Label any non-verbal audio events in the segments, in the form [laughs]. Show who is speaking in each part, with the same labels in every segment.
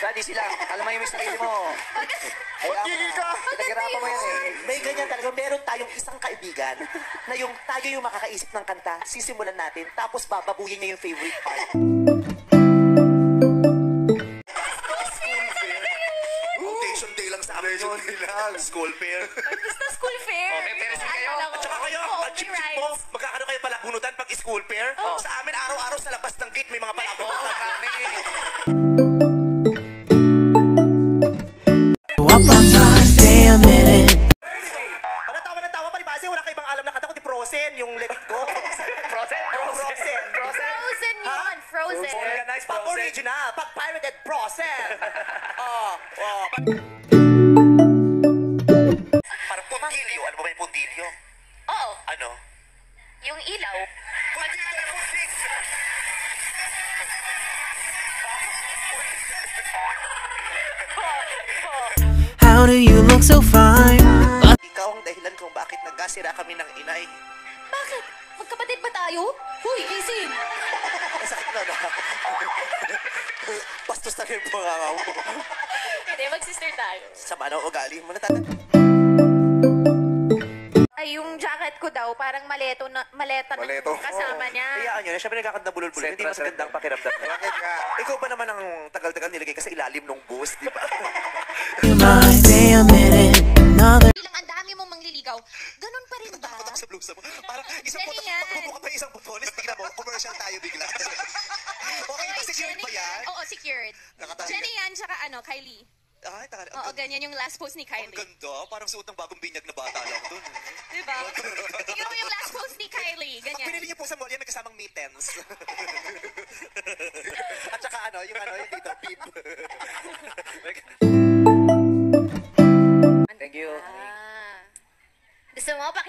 Speaker 1: Brad, DC lang. Kalma yung sarili mo.
Speaker 2: Magiging ka!
Speaker 1: Pinaghirapan mo yan eh.
Speaker 2: May ganyan talaga. Meron tayong isang kaibigan na yung tayo yung makakaisip ng kanta, sisimulan natin, tapos bababuyin niya yung favorite part. Foundation day lang sa amin yun. School fair.
Speaker 3: Basta school fair.
Speaker 1: Okay, pero sige kayo.
Speaker 3: Akala ko,
Speaker 2: Tsaka kayo,
Speaker 3: oo,
Speaker 2: ang chip-chip mo, magkakano kayo palabunutan pag school fair? Sa amin, araw-araw sa labas ng gate, may mga palabunutan. Frozen.
Speaker 1: Organized
Speaker 2: Pag
Speaker 1: Frozen.
Speaker 2: original, pag pirated, Frozen. [laughs] oh, oh. Parang puntilyo. Ano ba yung puntilyo?
Speaker 3: Oo.
Speaker 2: Ano?
Speaker 3: Yung ilaw.
Speaker 4: How do you look so fine?
Speaker 2: Ikaw ang dahilan kung bakit nagkasira kami ng inay.
Speaker 3: Bakit? Magkapatid ba tayo? Huy, isin! [laughs]
Speaker 2: Masakit na na. Bastos na yung bunganga mo.
Speaker 3: Hindi, mag-sister tayo.
Speaker 2: Sama na ugali mo. Natatan.
Speaker 3: Ay, yung jacket ko daw, parang maleto na, maleta na
Speaker 1: Maleto.
Speaker 3: kasama niya.
Speaker 2: Hayaan nyo na, syempre nagkakanta bulol-bulol. Hindi mas magandang pakiramdam. Bakit ka? Ikaw ba naman ang tagal-tagal Parang isang
Speaker 3: Dali
Speaker 2: puto,
Speaker 3: yan.
Speaker 2: pagbubuka pa yung isang putolis, tignan mo, commercial tayo bigla. [laughs] okay ba, secured
Speaker 3: Jenny
Speaker 2: ba yan?
Speaker 3: Oo, secured.
Speaker 2: Nakatayo
Speaker 3: Jenny yan, tsaka ano, Kylie.
Speaker 2: Ay, takala.
Speaker 3: Oo, ganyan yung last post ni
Speaker 2: Ang
Speaker 3: Kylie.
Speaker 2: ganda. Parang suot ng bagong binyag na bata lang dun.
Speaker 3: Diba? [laughs] Tingnan mo yung last post ni Kylie.
Speaker 2: Pag
Speaker 3: Ganyan.
Speaker 2: pinili niyo po sa mall, yan may kasamang mittens. [laughs] At saka ano, yung ano, yung dito, peep.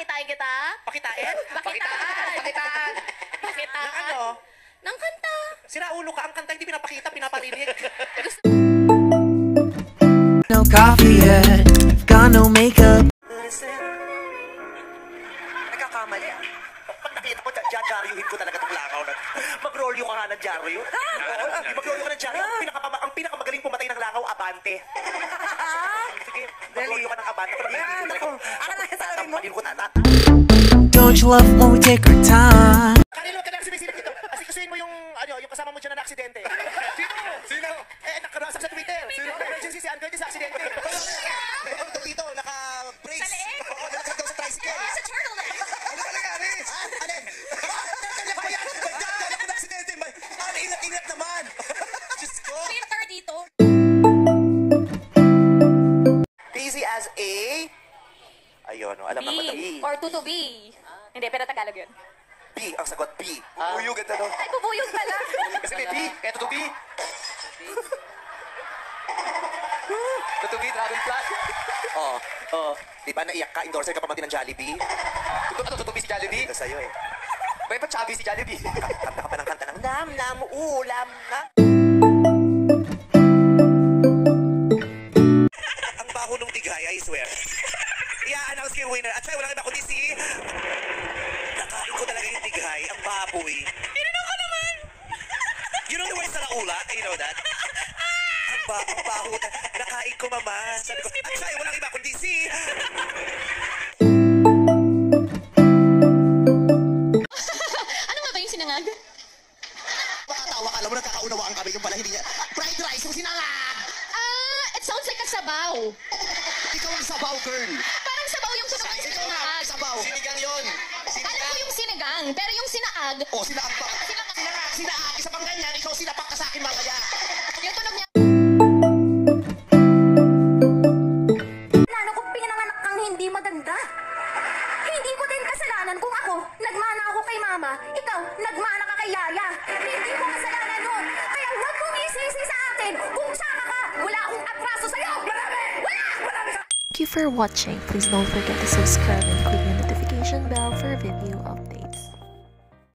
Speaker 3: Pakitain kita?
Speaker 2: Pakitain? [laughs]
Speaker 3: Pakitaan!
Speaker 1: Pakitaan.
Speaker 3: Pakitaan!
Speaker 2: Ng ano?
Speaker 3: Ng kanta.
Speaker 2: Sira ulo ka, ang kanta hindi pinapakita, pinaparinig. [laughs]
Speaker 4: no coffee yet. Got no makeup.
Speaker 2: Nagkakamali ah. Pag nakita ko, jajaryuhin ko talaga itong langaw na. Mag-rolyo ka nga ng jaryo. Oo, mag-rolyo ka ng jaryo. Ang, pinakama, ang pinakamagaling pumatay ng langaw, abante. [laughs] Sige, mag-rolyo ka ng abante. Pero hindi ko talaga. Ano na tata.
Speaker 4: Don't you love when we take our time?
Speaker 2: Kanino ka na sinisilip dito? Kasi kusuin mo yung, ano, yung kasama mo dyan na aksidente. Sino? Sino? Eh, nakarasap sa Twitter. Sino? Emergency si Ann Curtis sa aksidente. Ayun, oh, alam naman na B.
Speaker 3: B. Or to to B. Hindi, pero Tagalog yun.
Speaker 2: B, ang sagot B.
Speaker 1: Uyog at ano.
Speaker 3: Ay, bubuyog pala. [laughs]
Speaker 1: Kasi may B. Kaya to B. Tutubi, Dragon Plus.
Speaker 2: Oh,
Speaker 1: Oo.
Speaker 2: di ba naiyak ka? Endorser ka pa magtin ng Jollibee?
Speaker 1: Tutu- Ano, tutubi si Jollibee?
Speaker 2: Ito sa'yo eh.
Speaker 1: May pa chubby si Jollibee. [laughs]
Speaker 2: Kanta ka pa ng kanta ng Nam Nam Ulam na. Ang baho nung tigay, I swear. I-announce yung winner. At sa'yo, walang iba kundi si... Nakain ko talaga yung tigay, ang baboy. Tinanong ko naman! You know the way sa laula? You know that? Ang baho, ang baho. Nakain ko, mama. Sabi ko, at sa'yo, walang iba kundi si...
Speaker 3: ano nga ba yung sinangag?
Speaker 2: Makatawa ka, alam mo, nagkakaunawaan kami yung pala hindi niya. Fried rice yung sinangag!
Speaker 3: Ah, it sounds like a sabaw.
Speaker 2: Ikaw ang sabaw, girl!
Speaker 3: Sinaag.
Speaker 2: Sabaw! Sinigang yun!
Speaker 3: Alam ko yung sinigang, pero yung sinaag,
Speaker 2: O, sinaag pa. Sinaag, sinaag, sinaag. Isa pang ganyan, ikaw sinapak ka sa akin mamaya.
Speaker 3: yung tunog niya.
Speaker 5: Lalo kung pinanganak kang hindi maganda. Hindi ko din kasalanan kung ako, nagmana ako kay mama, ikaw, nagmana ka kay yaya. Hindi ko kasalanan yun. Kaya huwag mong isisi sa akin kung sama ka. Wala akong atraso sa'yo.
Speaker 6: Thank you for watching. Please don't forget to subscribe and click the notification bell for a video updates.